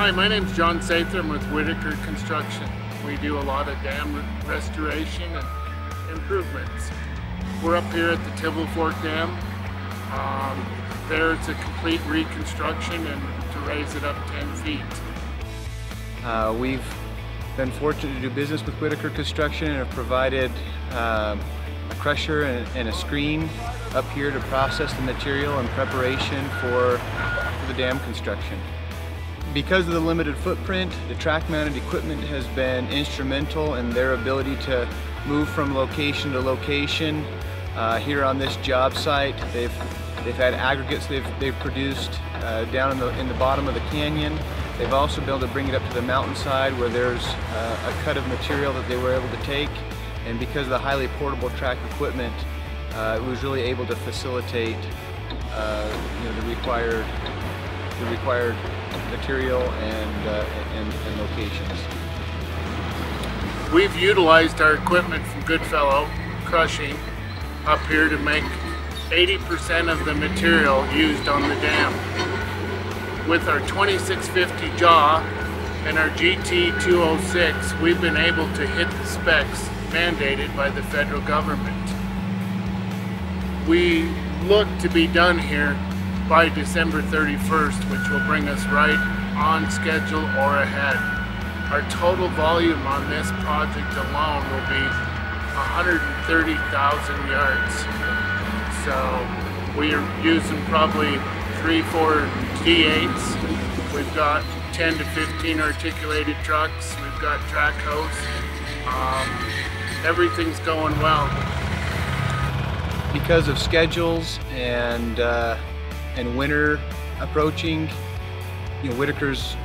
Hi, my name is John Sather. I'm with Whitaker Construction. We do a lot of dam restoration and improvements. We're up here at the Tibble Fork Dam. Um, there it's a complete reconstruction and to raise it up 10 feet. Uh, we've been fortunate to do business with Whitaker Construction and have provided um, a crusher and, and, a screen up here to process the material in preparation for the dam construction. Because of the limited footprint, the track mounted equipment has been instrumental in their ability to move from location to location. Uh, here on this job site, they've they've had aggregates they've they've produced uh, down in the in the bottom of the canyon. They've also been able to bring it up to the mountainside where there's uh, a cut of material that they were able to take. And because of the highly portable track equipment, uh, it was really able to facilitate uh, you know, the required the required material and, uh, and, and locations. We've utilized our equipment from Goodfellow Crushing up here to make 80% of the material used on the dam. With our 2650 jaw and our GT206, we've been able to hit the specs mandated by the federal government. We look to be done here by December 31st, which will bring us right on schedule or ahead. Our total volume on this project alone will be 130,000 yards. So we are using probably three, four D8s. We've got 10 to 15 articulated trucks. We've got track hoes. Um, everything's going well. Because of schedules and uh, and winter approaching, you know, Whitaker's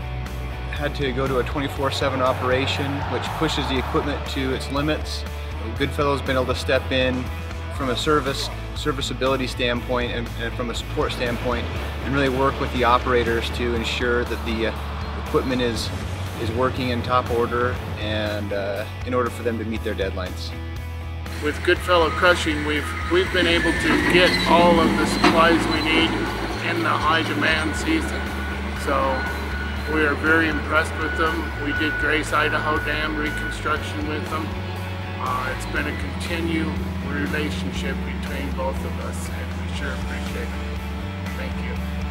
had to go to a 24-7 operation, which pushes the equipment to its limits. Goodfellow's been able to step in from a service serviceability standpoint and, and, from a support standpoint and really work with the operators to ensure that the uh, equipment is is working in top order and uh, in order for them to meet their deadlines. With Goodfellow Crushing, we've we've been able to get all of the supplies we need in the high demand season. So we are very impressed with them. We did Grace Idaho Dam reconstruction with them. Uh, it's been a continued relationship between both of us and we sure appreciate it. Thank you.